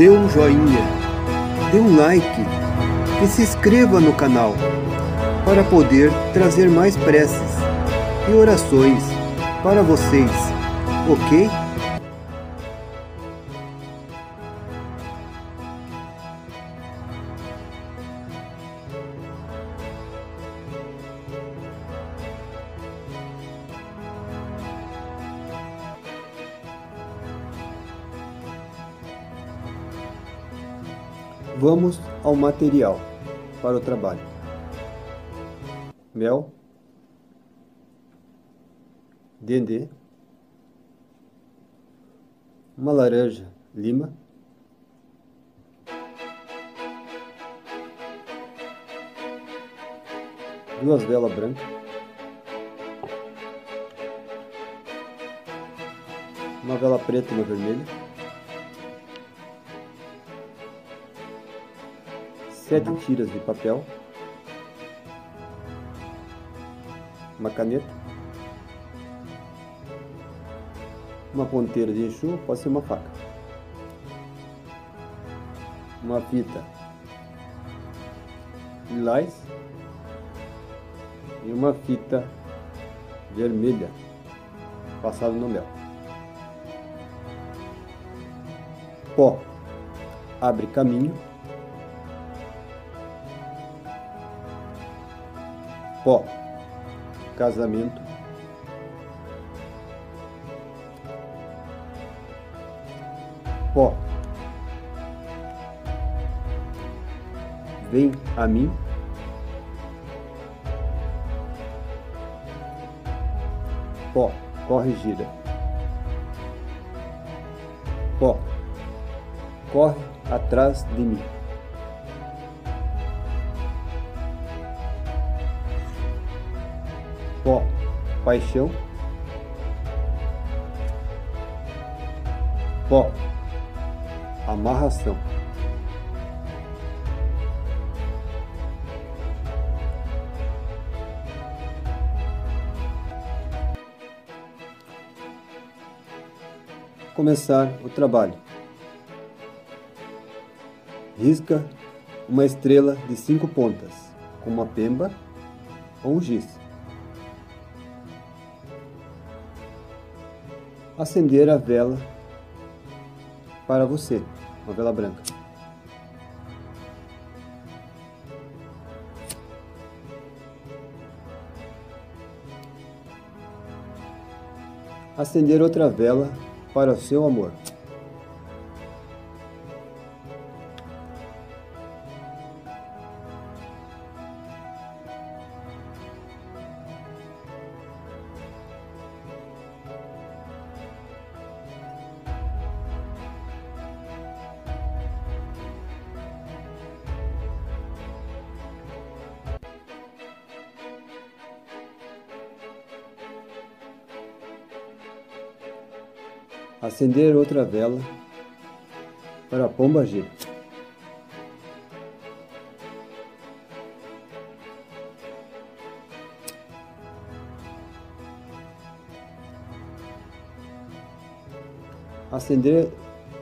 dê um joinha, dê um like e se inscreva no canal para poder trazer mais preces e orações para vocês, ok? Vamos ao material para o trabalho. Mel, dendê, uma laranja lima, duas velas brancas, uma vela preta e uma vermelha, sete tiras de papel, uma caneta, uma ponteira de enxurro, pode ser uma faca, uma fita lilás e uma fita vermelha passada no mel. Pó abre caminho Pó, casamento. Pó, vem a mim. Pó, corre gira. Pó, corre atrás de mim. Paixão. Pó, amarração. Começar o trabalho. Risca uma estrela de cinco pontas, com uma pemba ou um giz. Acender a vela para você, uma vela branca. Acender outra vela para o seu amor. Acender outra vela para a pomba gira. Acender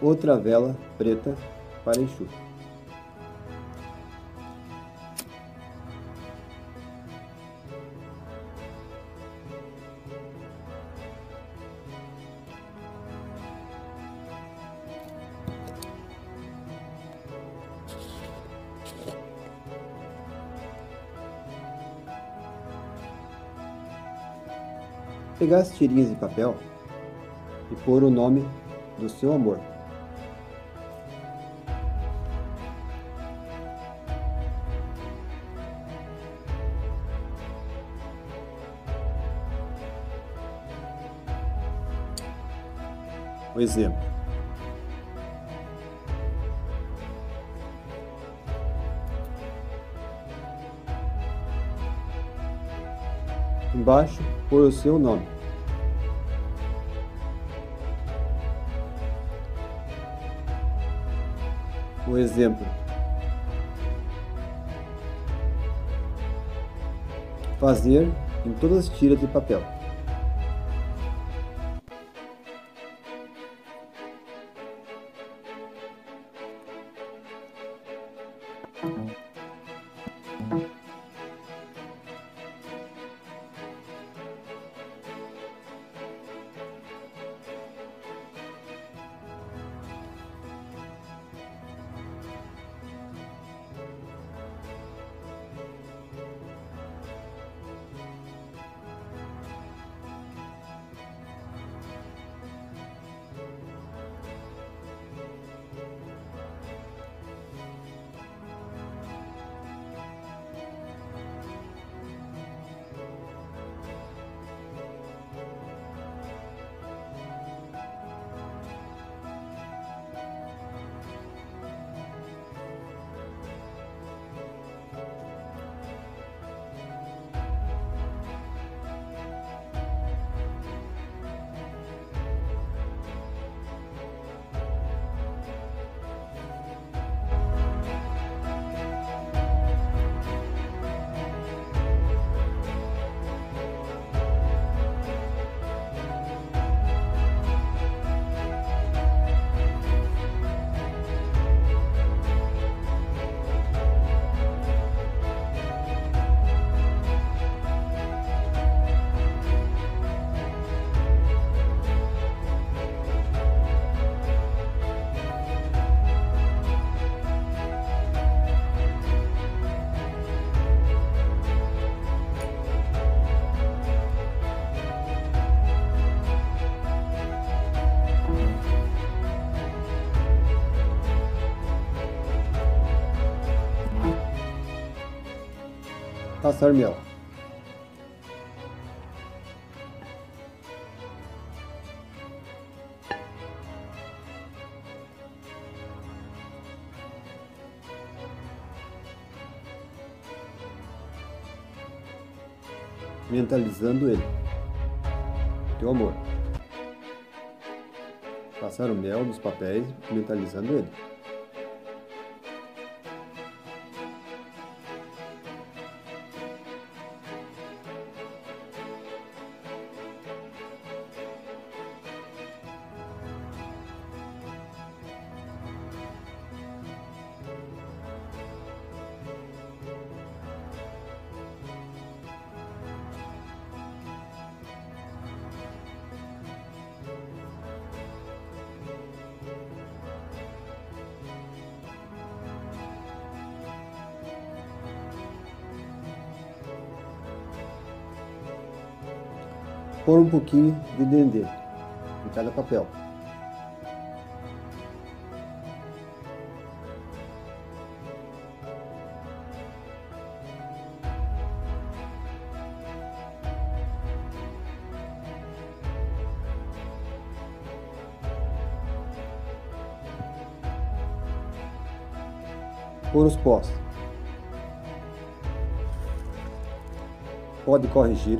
outra vela preta para enxuto. Pegar as tirinhas de papel e pôr o nome do seu amor. O exemplo. Embaixo, por o seu nome. O exemplo. Fazer em todas as tiras de papel. Passar mel. Mentalizando ele. Teu amor. Passar o mel nos papéis, mentalizando ele. Pôr um pouquinho de dendê em cada papel. Por os pós. Pode corrigir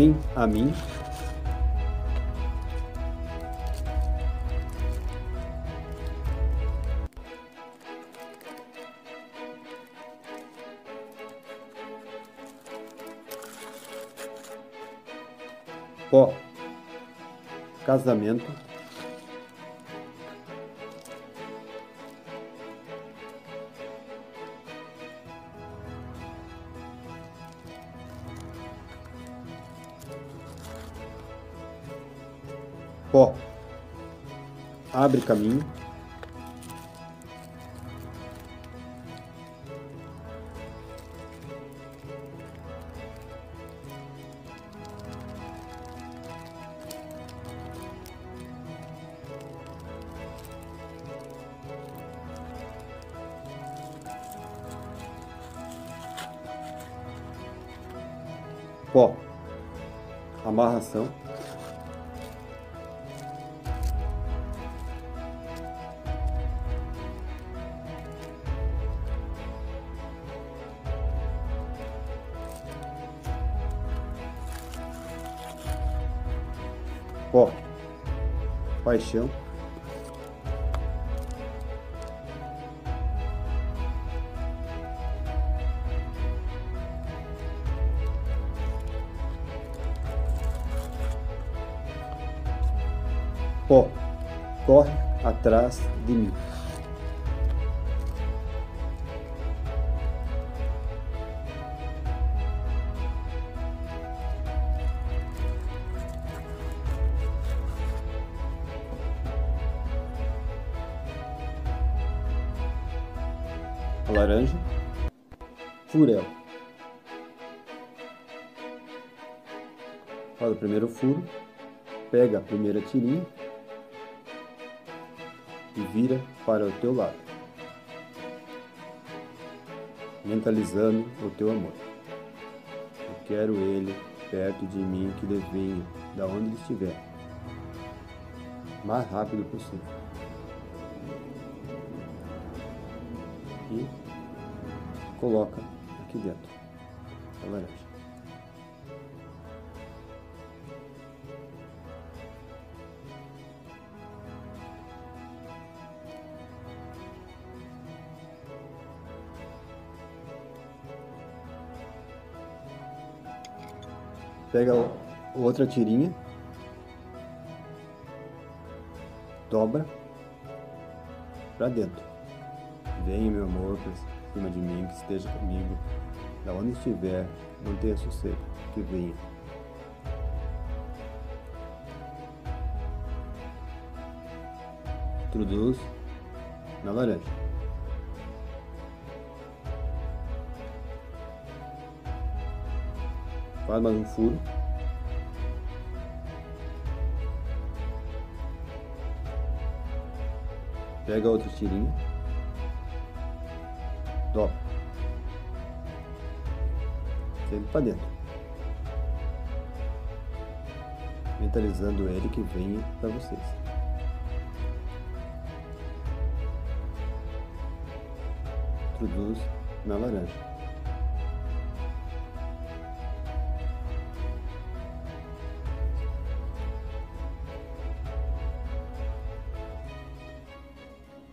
vem a mim. Ó, casamento. Abre caminho. Ó, amarração. Ó, paixão. Ó, corre atrás de mim. Laranja, furel. Faz o primeiro furo, pega a primeira tirinha e vira para o teu lado, mentalizando o teu amor. Eu quero ele perto de mim que ele venha, da onde ele estiver, mais rápido possível. E coloca aqui dentro a laranja. Pega outra tirinha, dobra para dentro. Vem, meu amor, pra cima de mim, que esteja comigo, da onde estiver, mantenha sossego, que venha. Introduz na laranja. Faz mais um furo. Pega outra tirinha. Dobra. Sempre para dentro. Mentalizando ele que venha para vocês. Introduz na laranja.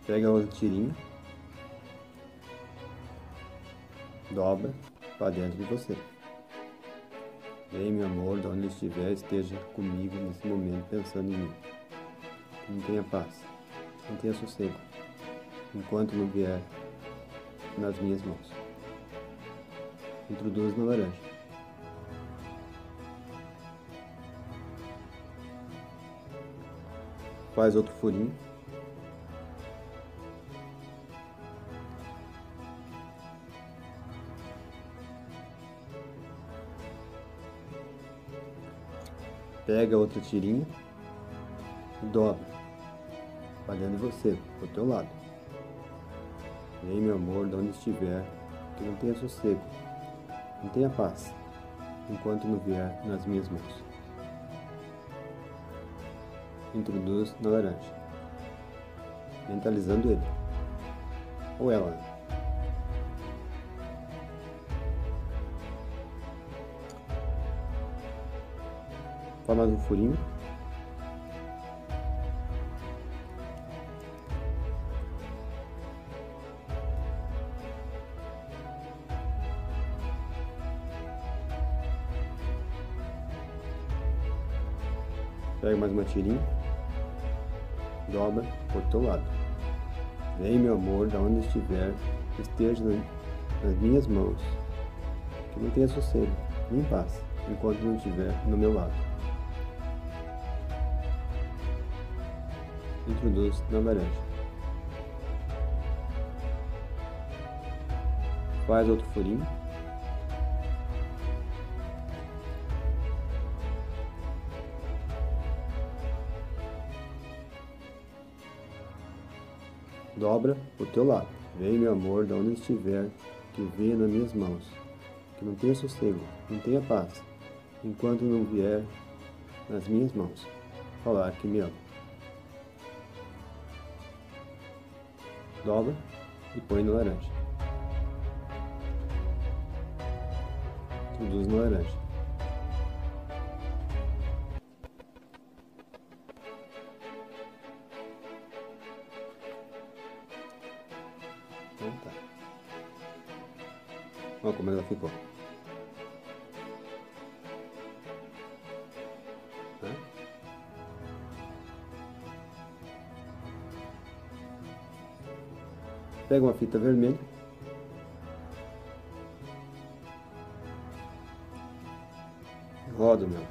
Pega outra tirinha. Dobra para dentro de você. Vem, meu amor, de onde estiver, esteja comigo nesse momento, pensando em mim. Não tenha paz, não tenha sossego, enquanto não vier nas minhas mãos. Introduz na laranja. Faz outro furinho. Pega outra tirinha e dobra de você, pro teu lado. Vem, meu amor, de onde estiver, que não tenha sossego, não tenha paz, enquanto não vier nas minhas mãos. Introduz na laranja, mentalizando ele, ou ela. Faz mais um furinho. Pega mais uma tirinha. Dobra por teu lado. Vem, meu amor, da onde estiver, esteja nas minhas mãos. Que não tenha sossego, nem paz, enquanto não estiver no meu lado. Introduz na laranja. Faz outro furinho. Dobra o teu lado. Vem, meu amor, de onde estiver, que venha nas minhas mãos. Que não tenha sossego, não tenha paz, enquanto não vier nas minhas mãos falar que me ama. Dobra e põe no laranja. Introduz no laranja. Então tá. Olha como ela ficou. Pega uma fita vermelha. Roda, meu.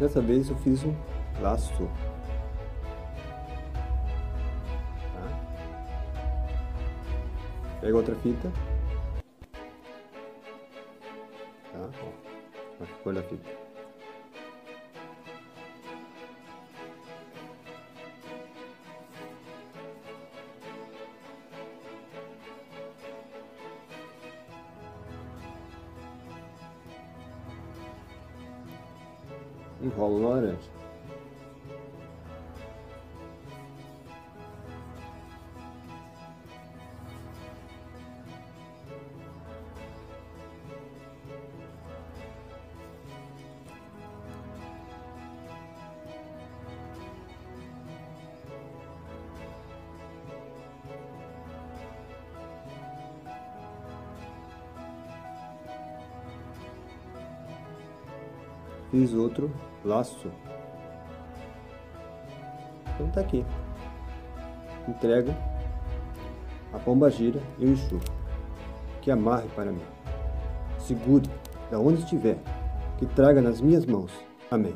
Dessa vez eu fiz um laço. Tá? Pega outra fita. Tá? Ó, a fita. Enrolo Fiz outro laço. Então tá aqui. Entrega a pomba gira e o enxurro. Que amarre para mim. Segure da onde estiver, que traga nas minhas mãos. Amém.